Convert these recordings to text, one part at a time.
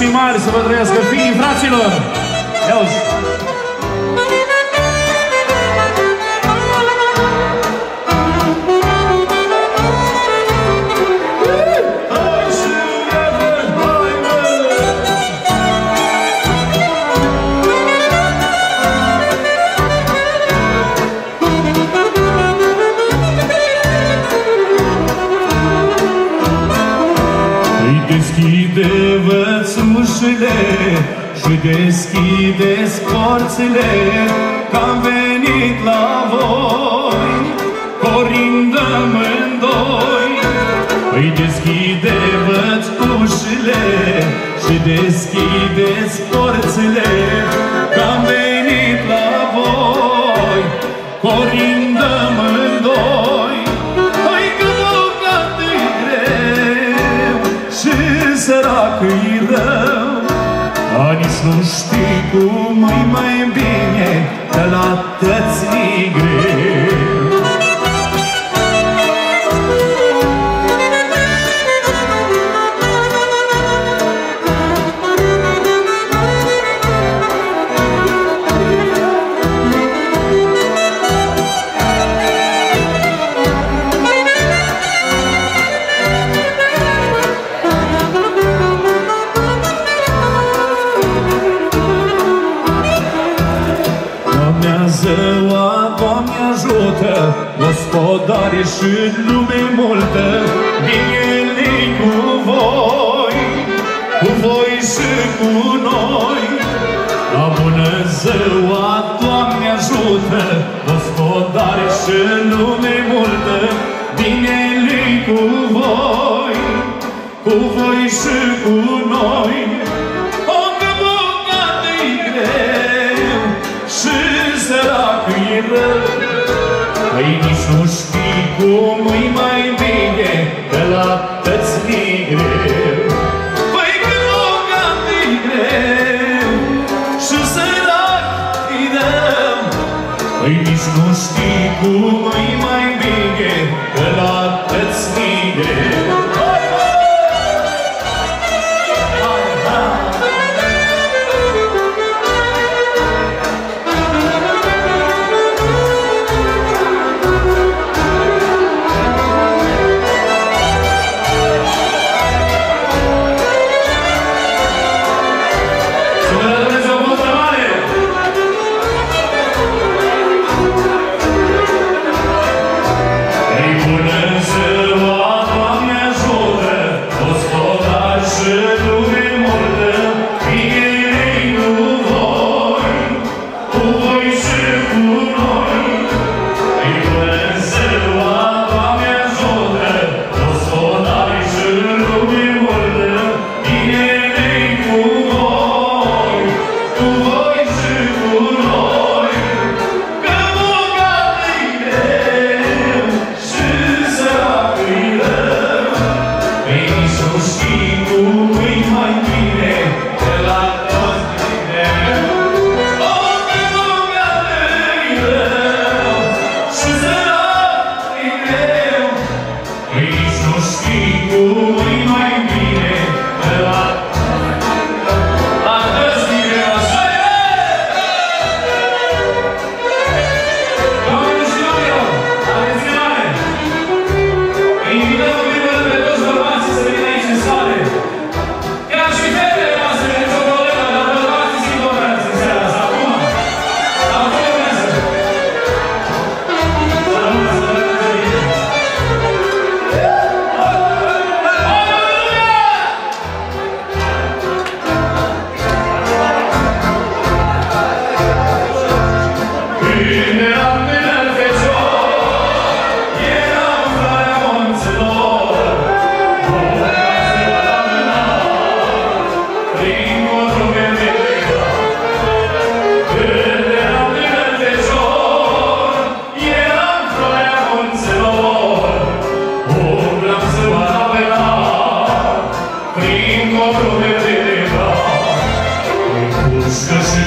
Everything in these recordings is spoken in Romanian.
trăiască și nașii mari, să vă trăiască fiii fraților! Ușile și deschideți porțile, că am venit la voi, corindă mândoi. Îi deschide-vă-ți ușile și deschideți porțile, că am venit la voi, corindă mândoi. Hai că bogat e greu și sărac e rău, dar nici nu știi cum e mai bine, că la tăți e greu. La bună ziua, Doamne ajută, gospodare și lume multă, bine cu voi, cu voi și cu noi. O, că bogat e greu și sărac e rău, Păi nici nu știi cum e mai știi circula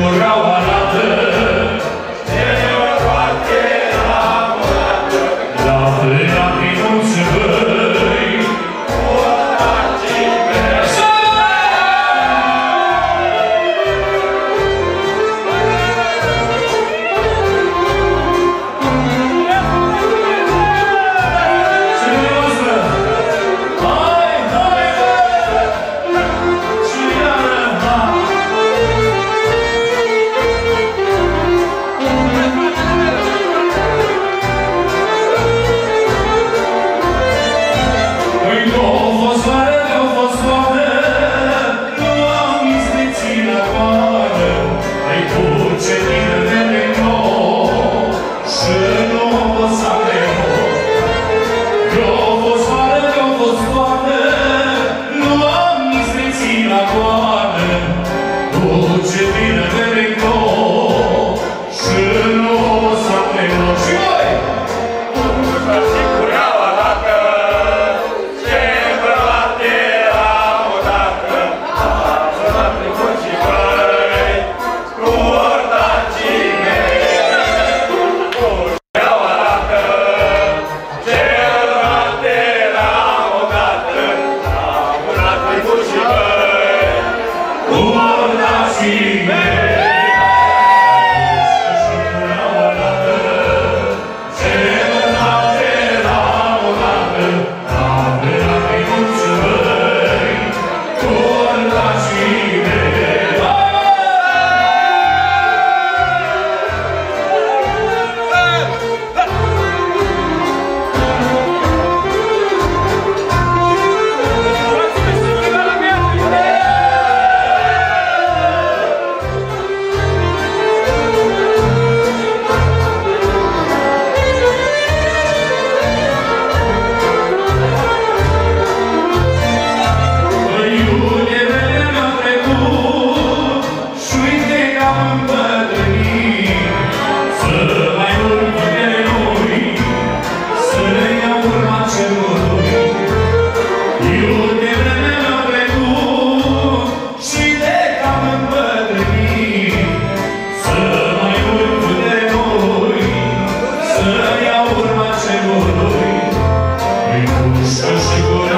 moral está segura.